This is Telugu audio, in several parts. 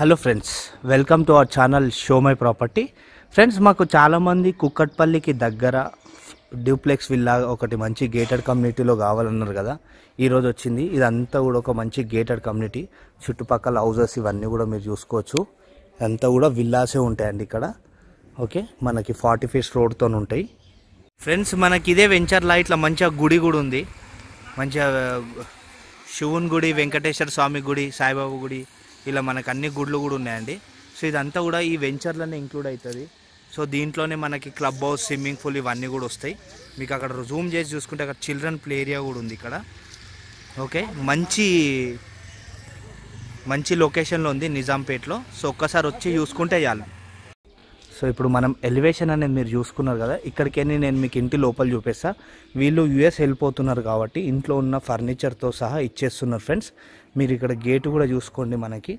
Hello friends welcome to our channel show my property friends మాకు చాలామంది కుక్కట్పల్లికి దగ్గర డ్యూప్లెక్స్ విల్లా ఒకటి మంచి గేటెడ్ కమ్యూనిటీలో కావాలన్నారు కదా. ఈరోజు వచ్చింది. ఇదంతా కూడా ఒక మంచి గేటెడ్ కమ్యూనిటీ చుట్టుపక్కల హౌజెస్ ఇవన్నీ కూడా మీరు చూసుకోవచ్చు. అంతా కూడా విల్లాసే ఉంటాయండి ఇక్కడ. ఓకే మనకి ఫార్టీ ఫీట్స్ రోడ్తో ఉంటాయి. ఫ్రెండ్స్ మనకి ఇదే వెంచర్లా ఇట్లా మంచిగా గుడి కూడా ఉంది. మంచిగా శివుని గుడి వెంకటేశ్వర స్వామి గుడి సాయిబాబా గుడి ఇలా మనకు అన్ని గుడ్లు కూడా ఉన్నాయండి. సో ఇదంతా కూడా ఈ వెంచర్లోనే ఇంక్లూడ్ అవుతుంది సో దీంట్లోనే మనకి క్లబ్ హౌస్ స్విమ్మింగ్ పూల్ ఇవన్నీ కూడా వస్తాయి. మీకు అక్కడ జూమ్ చేసి చూసుకుంటే అక్కడ చిల్డ్రన్ ప్లే ఏరియా కూడా ఉంది ఇక్కడ. ఓకే మంచి మంచి లొకేషన్లో ఉంది నిజాంపేట్లో. సో ఒక్కసారి వచ్చి చూసుకుంటే చాలు. సో ఇప్పుడు మనం ఎలివేషన్ అనేది మీరు చూసుకున్నారు కదా ఇక్కడికైనా నేను మీకు ఇంటి లోపల చూపిస్తా. వీళ్ళు యుఎస్ వెళ్ళిపోతున్నారు కాబట్టి ఇంట్లో ఉన్న ఫర్నిచర్తో సహా ఇచ్చేస్తున్నారు ఫ్రెండ్స్ మీరు ఇక్కడ గేట్ కూడా చూసుకోండి మనకి.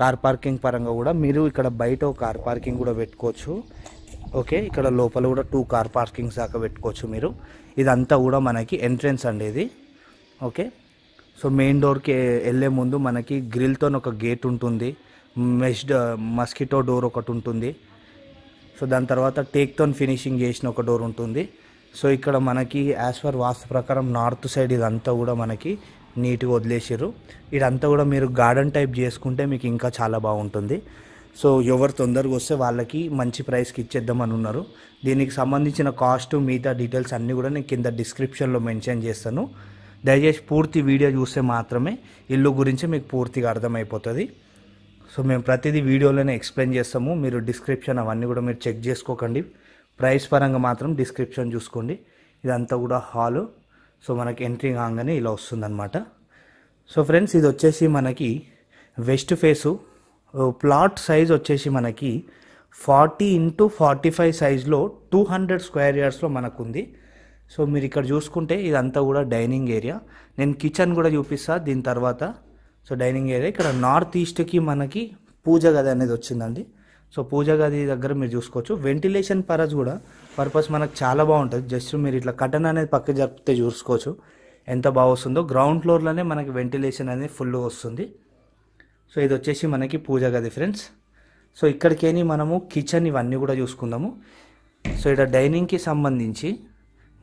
కార్ పార్కింగ్ పరంగా కూడా మీరు ఇక్కడ బయట కార్ పార్కింగ్ కూడా పెట్టుకోవచ్చు. ఓకే ఇక్కడ లోపల కూడా టూ కార్ పార్కింగ్స్ దాకా పెట్టుకోవచ్చు మీరు. ఇదంతా కూడా మనకి ఎంట్రెన్స్ అండి ఇది. ఓకే సో మెయిన్ డోర్కి వెళ్ళే ముందు మనకి గ్రిల్తో ఒక గేట్ ఉంటుంది. మెష్డ్ మస్కిటో డోర్ ఒకటి ఉంటుంది. సో దాని తర్వాత టేక్తో ఫినిషింగ్ చేసిన ఒక డోర్ ఉంటుంది. సో ఇక్కడ మనకి యాజ్ ఫర్ వాస్తు ప్రకారం నార్త్ సైడ్ ఇదంతా కూడా మనకి నీట్గా వదిలేసారు ఇదంతా కూడా మీరు గార్డెన్ టైప్ చేసుకుంటే మీకు ఇంకా చాలా బాగుంటుంది. సో ఎవరు తొందరగా వస్తే వాళ్ళకి మంచి ప్రైస్కి ఇచ్చేద్దామని ఉన్నారు. దీనికి సంబంధించిన కాస్ట్ మిగతా డీటెయిల్స్ అన్నీ కూడా నేను కింద డిస్క్రిప్షన్లో మెన్షన్ చేస్తాను. దయచేసి పూర్తి వీడియో చూస్తే మాత్రమే ఇల్లు గురించి మీకు పూర్తిగా అర్థమైపోతుంది. సో మేము ప్రతిదీ వీడియోలోనే ఎక్స్ప్లెయిన్ చేస్తాము. మీరు డిస్క్రిప్షన్ అవన్నీ కూడా మీరు చెక్ చేసుకోకండి. ప్రైస్ పరంగా మాత్రం డిస్క్రిప్షన్ చూసుకోండి. ఇదంతా కూడా హాలు సో మనకి ఎంట్రీ కాగానే ఇలా వస్తుందన్నమాట. సో ఫ్రెండ్స్ ఇది వచ్చేసి మనకి వెస్ట్ ఫేసు ప్లాట్ సైజ్ వచ్చేసి మనకి ఫార్టీ ఇంటూ ఫార్టీ ఫైవ్ సైజ్లో టూ హండ్రెడ్ స్క్వేర్ యార్డ్స్లో మనకు ఉంది సో మీరు ఇక్కడ చూసుకుంటే ఇదంతా కూడా డైనింగ్ ఏరియా నేను కిచెన్ కూడా చూపిస్తాను దీని తర్వాత సో డైనింగ్ ఏరియా ఇక్కడ నార్త్ ఈస్ట్కి మనకి పూజ గది అనేది వచ్చిందండి. సో పూజ గది దగ్గర మీరు చూసుకోవచ్చు. వెంటిలేషన్ పరస్ కూడా పర్పస్ మనకు చాలా బాగుంటుంది. జస్ట్ మీరు ఇట్లా కటన్ అనేది పక్క జరిపితే చూసుకోవచ్చు. ఎంత బాగా వస్తుందో. గ్రౌండ్ ఫ్లోర్లోనే మనకి వెంటిలేషన్ అనేది ఫుల్ వస్తుంది. సో ఇది వచ్చేసి మనకి పూజ గది ఫ్రెండ్స్ సో ఇక్కడికేని మనము కిచెన్ ఇవన్నీ కూడా చూసుకుందాము. సో ఇక్కడ డైనింగ్కి సంబంధించి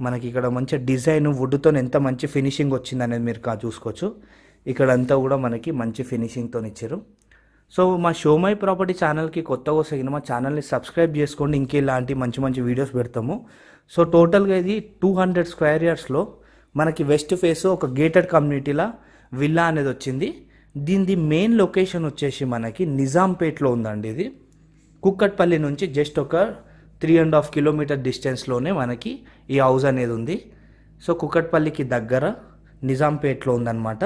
మనకి ఇక్కడ మంచి డిజైన్ వుడ్తో ఎంత మంచి ఫినిషింగ్ వచ్చింది అనేది మీరు కా చూసుకోవచ్చు. ఇక్కడ అంతా కూడా మనకి మంచి ఫినిషింగ్తో ఇచ్చారు. సో మా షోమై ప్రాపర్టీ ఛానల్కి కొత్తగా వస్తే మా ఛానల్ని సబ్స్క్రైబ్ చేసుకోండి. ఇంకే ఇలాంటి మంచి మంచి వీడియోస్ పెడతాము. సో టోటల్గా ఇది టూ హండ్రెడ్ స్క్వేర్ ఇయర్స్లో మనకి వెస్ట్ ఫేస్ ఒక గేటెడ్ కమ్యూనిటీలా విల్లా అనేది వచ్చింది. దీనిది మెయిన్ లొకేషన్ వచ్చేసి మనకి నిజాంపేట్లో ఉందండి ఇది. కుక్కట్పల్లి నుంచి జస్ట్ ఒక త్రీ అండ్ హాఫ్ కిలోమీటర్ డిస్టెన్స్లోనే మనకి ఈ హౌస్ అనేది ఉంది. సో కుక్కట్పల్లికి దగ్గర నిజాంపేట్లో ఉందన్నమాట.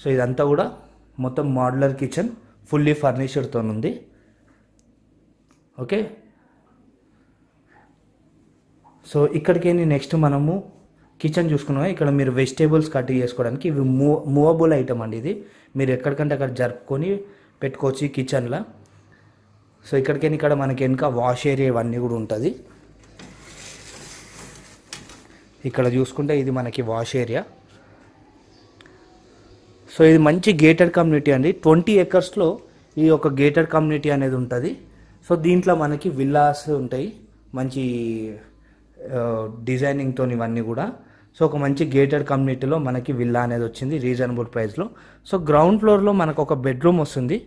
సో ఇదంతా కూడా మొత్తం మోడ్యులర్ కిచెన్ ఫుల్లీ ఫర్నిచర్తో ఉంది. ఓకే? సో ఇక్కడికి నెక్స్ట్ మనము కిచెన్ చూసుకున్నాం ఇక్కడ మీరు వెజిటేబుల్స్ కట్ చేసుకోవడానికి ఇవి మూవ్ మూవబుల్ ఐటమ్ అండి ఇది. మీరు ఎక్కడికంటే అక్కడ జరుపుకొని పెట్టుకోవచ్చు కిచెన్లో. సో ఇక్కడికి ఇక్కడ మనకి వెనుక వాష్ ఏరియా ఇవన్నీ కూడా ఉంటుంది. ఇక్కడ చూసుకుంటే ఇది మనకి వాష్ ఏరియా సో ఇది మంచి గేటెడ్ కమ్యూనిటీ అండి. ట్వంటీ ఎకర్స్లో ఈ ఒక గేటెడ్ కమ్యూనిటీ అనేది ఉంటుంది. సో దీంట్లో మనకి విల్లాస్ ఉంటాయి. మంచి డిజైనింగ్తో ఇవన్నీ కూడా. సో ఒక మంచి గేటెడ్ కమ్యూనిటీలో మనకి విల్లా అనేది వచ్చింది రీజనబుల్ ప్రైస్లో సో గ్రౌండ్ ఫ్లోర్లో మనకు ఒక బెడ్రూమ్ వస్తుంది.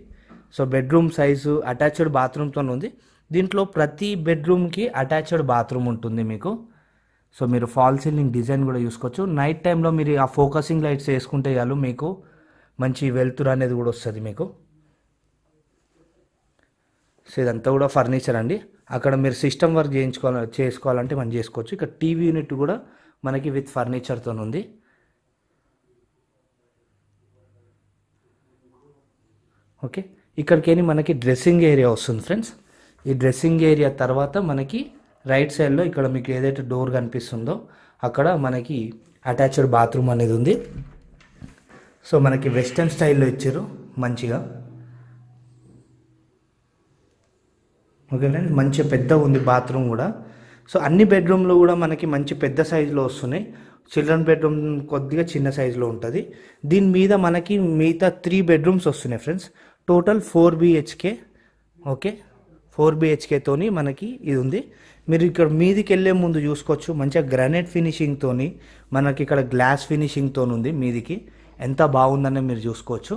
సో బెడ్రూమ్ సైజు అటాచ్డ్ బాత్రూమ్తో ఉంది. దీంట్లో ప్రతి బెడ్రూమ్కి అటాచ్డ్ బాత్రూమ్ ఉంటుంది మీకు. సో మీరు ఫాల్ సీలింగ్ డిజైన్ కూడా చూసుకోవచ్చు నైట్ టైంలో మీరు ఆ ఫోకసింగ్ లైట్స్ వేసుకుంటే చాలు మీకు మంచి వెలుతురు అనేది కూడా వస్తుంది మీకు. సో ఇదంతా కూడా ఫర్నిచర్ అండి. అక్కడ మీరు సిస్టమ్ వర్క్ చేయించుకోవాలి చేసుకోవాలంటే మనం చేసుకోవచ్చు. ఇక్కడ టీవీ యూనిట్ కూడా మనకి విత్ ఫర్నిచర్తో ఉంది. ఓకే. ఇక్కడికేని మనకి డ్రెస్సింగ్ ఏరియా వస్తుంది ఫ్రెండ్స్. ఈ డ్రెస్సింగ్ ఏరియా తర్వాత మనకి రైట్ సైడ్లో ఇక్కడ మీకు ఏదైతే డోర్ కనిపిస్తుందో అక్కడ మనకి అటాచ్డ్ బాత్రూమ్ అనేది ఉంది. సో మనకి వెస్టర్న్ స్టైల్లో ఇచ్చారు మంచిగా. ఓకే ఫ్రెండ్స్ మంచి పెద్ద ఉంది బాత్రూమ్ కూడా. సో అన్ని బెడ్రూమ్లు కూడా మనకి మంచి పెద్ద సైజులో వస్తున్నాయి. చిల్డ్రన్ బెడ్రూమ్ కొద్దిగా చిన్న సైజులో ఉంటుంది. దీని మీద మనకి మిగతా త్రీ బెడ్రూమ్స్ వస్తున్నాయి friends. Total four BHK okay? Four బిహెచ్కేతోని మనకి ఇది ఉంది. మీరు ఇక్కడ మీదికి వెళ్ళే ముందు చూసుకోవచ్చు. మంచిగా గ్రానైట్ ఫినిషింగ్తోని మనకి ఇక్కడ గ్లాస్ ఫినిషింగ్తో ఉంది మీదికి. ఎంత బాగుందని మీరు చూసుకోవచ్చు.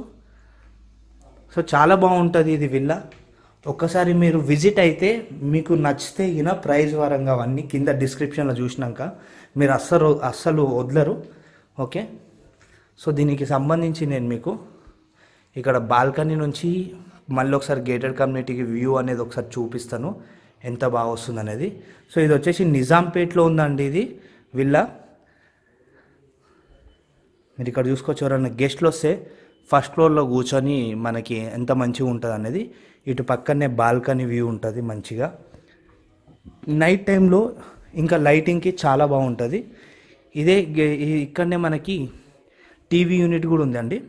సో చాలా బాగుంటుంది ఇది విల్లా. ఒక్కసారి మీరు విజిట్ అయితే మీకు నచ్చితే ఇన ప్రైజ్ వరంగా అవన్నీ కింద డిస్క్రిప్షన్లో చూసినాక మీరు అస్సలు అస్సలు వదలరు. ఓకే? సో దీనికి సంబంధించి నేను మీకు ఇక్కడ బాల్కనీ నుంచి మళ్ళీ ఒకసారి గేటెడ్ కమ్యూనిటీకి వ్యూ అనేది ఒకసారి చూపిస్తాను. ఎంత బాగా వస్తుంది అనేది సో ఇది వచ్చేసి నిజాంపేట్లో ఉందండి ఇది విల్లా. మీరు ఇక్కడ చూసుకోవచ్చు ఎవరైనా గెస్ట్లు వస్తే ఫస్ట్ ఫ్లోర్లో కూర్చొని మనకి ఎంత మంచిగా ఉంటుంది అనేది ఇటు పక్కనే బాల్కనీ వ్యూ ఉంటుంది మంచిగా. నైట్ టైంలో ఇంకా లైటింగ్కి చాలా బాగుంటుంది. ఇదే గే- ఇక్కడనే మనకి టీవీ యూనిట్ కూడా ఉందండి.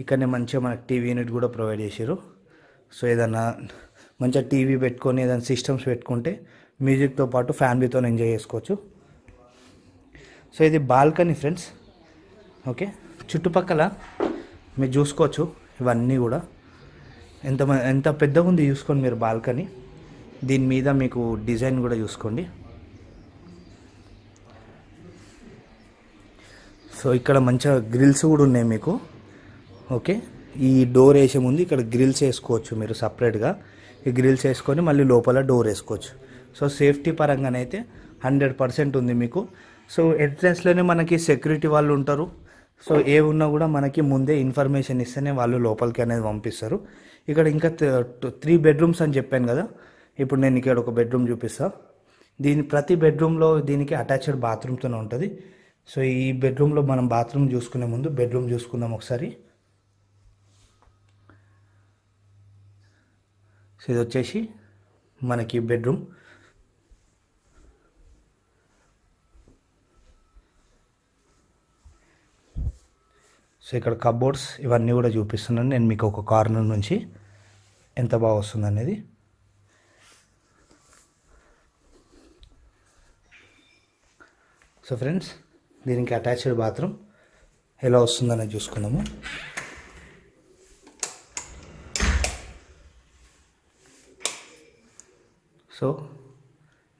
ఇక్కడనే మంచిగా మనకి టీవీ యూనిట్ కూడా ప్రొవైడ్ చేశారు సో ఏదన్నా మంచిగా టీవీ పెట్టుకొని ఏదైనా సిస్టమ్స్ పెట్టుకుంటే మ్యూజిక్తో పాటు ఫ్యామిలీతో ఎంజాయ్ చేసుకోవచ్చు. సో ఇది బాల్కనీ ఫ్రెండ్స్ ఓకే. చుట్టుపక్కల మీరు చూసుకోవచ్చు ఇవన్నీ కూడా. ఎంత మ- ఎంత పెద్దగా ఉంది చూసుకోండి మీరు బాల్కనీ. దీని మీద మీకు డిజైన్ కూడా చూసుకోండి. సో ఇక్కడ మంచిగా గ్రిల్స్ కూడా ఉన్నాయి మీకు. ఓకే. ఈ డోర్ వేసే ముందు ఇక్కడ గ్రిల్స్ వేసుకోవచ్చు మీరు సపరేట్గా. ఈ గ్రిల్స్ వేసుకొని మళ్ళీ లోపల డోర్ వేసుకోవచ్చు. సో సేఫ్టీ పరంగానైతే హండ్రెడ్ పర్సెంట్ ఉంది మీకు. సో ఎంట్రన్స్లోనే మనకి సెక్యూరిటీ వాళ్ళు ఉంటారు. సో ఏ ఉన్నా కూడా మనకి ముందే ఇన్ఫర్మేషన్ ఇస్తేనే వాళ్ళు లోపలికి అనేది పంపిస్తారు. ఇక్కడ ఇంకా త్రీ బెడ్రూమ్స్ అని చెప్పాను కదా. ఇప్పుడు నేను ఇక్కడ ఒక బెడ్రూమ్ చూపిస్తా. దీని ప్రతి బెడ్రూమ్లో దీనికి అటాచ్డ్ బాత్రూమ్తోనే ఉంటుంది. సో ఈ బెడ్రూమ్లో మనం బాత్రూమ్ చూసుకునే ముందు బెడ్రూమ్ చూసుకుందాం ఒకసారి. సో ఇది వచ్చేసి మనకి బెడ్రూమ్. సో ఇక్కడ కబోర్డ్స్ ఇవన్నీ కూడా చూపిస్తున్నాను. నేను మీకు ఒక కార్నర్ నుంచి ఎంత బాగా వస్తుంది అనేది సో ఫ్రెండ్స్ దీనికి అటాచ్డ్ బాత్రూమ్ ఎలా వస్తుందనేది చూసుకుందాము. సో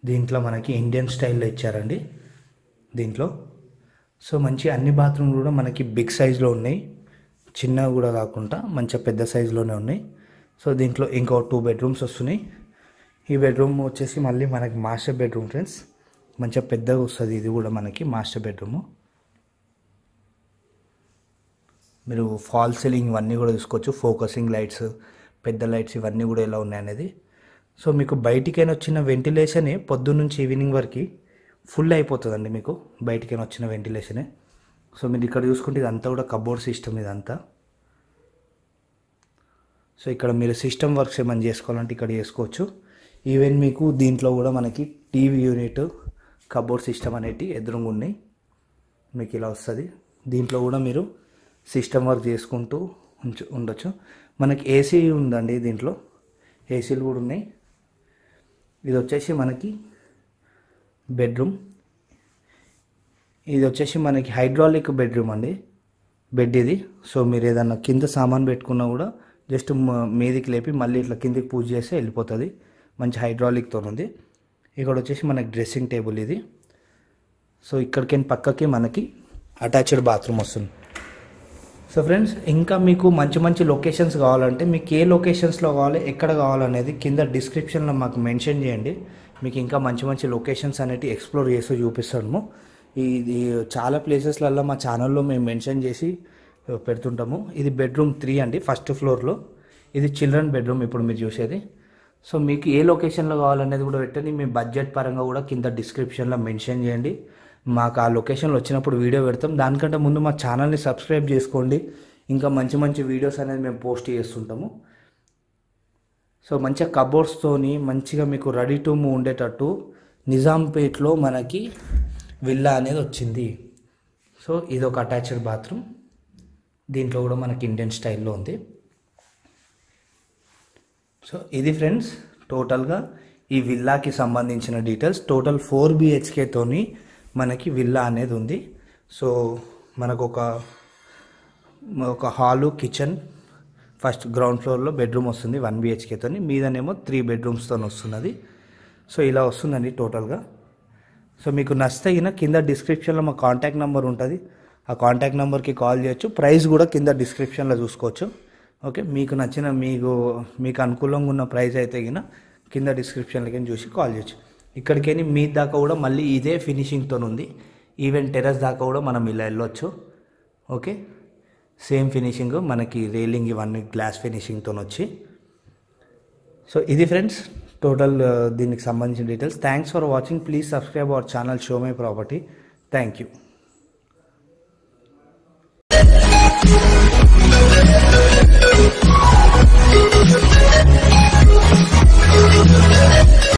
దీంట్లో మనకి ఇండియన్ స్టైల్లో ఇచ్చారండి. దీంట్లో సో మంచి అన్ని బాత్రూమ్లు కూడా మనకి బిగ్ సైజులో ఉన్నాయి. చిన్నగా కూడా కాకుండా మంచిగా పెద్ద సైజులోనే ఉన్నాయి. సో దీంట్లో ఇంకో టూ బెడ్రూమ్స్ వస్తున్నాయి. ఈ బెడ్రూమ్ వచ్చేసి మళ్ళీ మనకి మాస్టర్ బెడ్రూమ్ ఫ్రెండ్స్. మంచిగా పెద్దగా వస్తుంది. ఇది కూడా మనకి మాస్టర్ బెడ్రూము. మీరు ఫాల్ సీలింగ్ ఇవన్నీ కూడా చూసుకోవచ్చు. ఫోకసింగ్ లైట్స్ పెద్ద లైట్స్ ఇవన్నీ కూడా ఎలా ఉన్నాయి అనేది. సో మీకు బయటికైనా వచ్చిన వెంటిలేషనే పొద్దున్న నుంచి ఈవినింగ్ వరకు ఫుల్ అయిపోతుందండి మీకు బయటికైనా వచ్చిన వెంటిలేషనే. సో మీరు ఇక్కడ చూసుకుంటే ఇదంతా కూడా కబోర్డ్ సిస్టమ్ ఇదంతా. సో ఇక్కడ మీరు సిస్టమ్ వర్క్స్ ఏమైనా చేసుకోవాలంటే ఇక్కడ చేసుకోవచ్చు. ఈవెన్ మీకు దీంట్లో కూడా మనకి టీవీ యూనిట్ కబోర్డ్ సిస్టమ్ అనేటి ఎదురుగా ఉన్నాయి. మీకు ఇలా వస్తుంది. దీంట్లో కూడా మీరు సిస్టమ్ వర్క్ చేసుకుంటూ ఉంచు ఉండొచ్చు. మనకి ఏసీ ఉందండి దీంట్లో. ఏసీలు కూడా ఉన్నాయి. ఇది వచ్చేసి మనకి బెడ్రూమ్. ఇది వచ్చేసి మనకి హైడ్రాలిక్ బెడ్రూమ్ అండి. బెడ్ ఇది. సో మీరు ఏదన్నా కింద సామాన్ పెట్టుకున్నా కూడా జస్ట్ మీదికి లేపి మళ్ళీ ఇట్లా కిందికి పూజ చేస్తే వెళ్ళిపోతుంది. మంచి హైడ్రాలిక్తో ఉంది. ఇక్కడ వచ్చేసి మనకి డ్రెస్సింగ్ టేబుల్ ఇది. సో ఇక్కడికి పక్కకి మనకి అటాచ్డ్ బాత్రూమ్ వస్తుంది. సో ఫ్రెండ్స్ ఇంకా మీకు మంచి మంచి లొకేషన్స్ కావాలంటే మీకు ఏ లొకేషన్స్లో కావాలి ఎక్కడ కావాలనేది కింద డిస్క్రిప్షన్లో మాకు మెన్షన్ చేయండి. మీకు ఇంకా మంచి మంచి లొకేషన్స్ అనేవి ఎక్స్ప్లోర్ చేస్తూ చూపిస్తాము. ఇది చాలా ప్లేసెస్లలో మా ఛానల్లో మేము మెన్షన్ చేసి పెడుతుంటాము. ఇది బెడ్రూమ్ త్రీ అండి ఫస్ట్ ఫ్లోర్లో. ఇది చిల్డ్రన్ బెడ్రూమ్ ఇప్పుడు మీరు చూసేది. సో మీకు ఏ లొకేషన్లో కావాలనేది కూడా పెట్టండి. మీ బడ్జెట్ పరంగా కూడా కింద డిస్క్రిప్షన్లో మెన్షన్ చేయండి. మాకు ఆ లొకేషన్లో వచ్చినప్పుడు వీడియో పెడతాం. దానికంటే ముందు మా ఛానల్ని సబ్స్క్రైబ్ చేసుకోండి. ఇంకా మంచి మంచి వీడియోస్ అనేది మేము పోస్ట్ చేస్తుంటాము. సో మంచిగా కబోర్డ్స్తోని మంచిగా మీకు రెడీ టు మూవ్ ఉండేటట్టు నిజాంపేట్లో మనకి విల్లా అనేది వచ్చింది. సో ఇది ఒక అటాచ్డ్ బాత్రూమ్ దీంట్లో కూడా మనకి ఇండియన్ స్టైల్లో ఉంది. సో ఇది ఫ్రెండ్స్ టోటల్గా ఈ విల్లాకి సంబంధించిన డీటెయిల్స్ టోటల్ ఫోర్ బిహెచ్కేతోని మనకి విల్లా అనేది ఉంది. సో మనకు ఒక ఒక హాలు కిచెన్ ఫస్ట్ గ్రౌండ్ ఫ్లోర్లో బెడ్రూమ్ వస్తుంది వన్ బిహెచ్కేతో మీదనేమో త్రీ బెడ్రూమ్స్తో వస్తున్నది. సో ఇలా వస్తుందండి టోటల్గా సో మీకు నచ్చితే కింద డిస్క్రిప్షన్లో మా కాంటాక్ట్ నెంబర్ ఉంటుంది. ఆ కాంటాక్ట్ నెంబర్కి కాల్ చేయొచ్చు. ప్రైస్ కూడా కింద డిస్క్రిప్షన్లో చూసుకోవచ్చు. ఓకే మీకు నచ్చిన మీకు మీకు అనుకూలంగా ఉన్న ప్రైస్ అయితే కింద కింద డిస్క్రిప్షన్లకి చూసి కాల్ చేయొచ్చు. ఇక్కడికి మీ దాకా కూడా మళ్ళీ ఇదే ఫినిషింగ్తో ఉంది ఈవెన్ టెర్రస్ దాకా కూడా మనం ఇలా వెళ్ళొచ్చు. ఓకే సేమ్ ఫినిషింగ్ మనకి రైలింగ్ ఇవన్నీ గ్లాస్ ఫినిషింగ్తో వచ్చి. సో ఇది ఫ్రెండ్స్ టోటల్ దీనికి సంబంధించిన details. Thanks for watching please subscribe our channel show my property thank you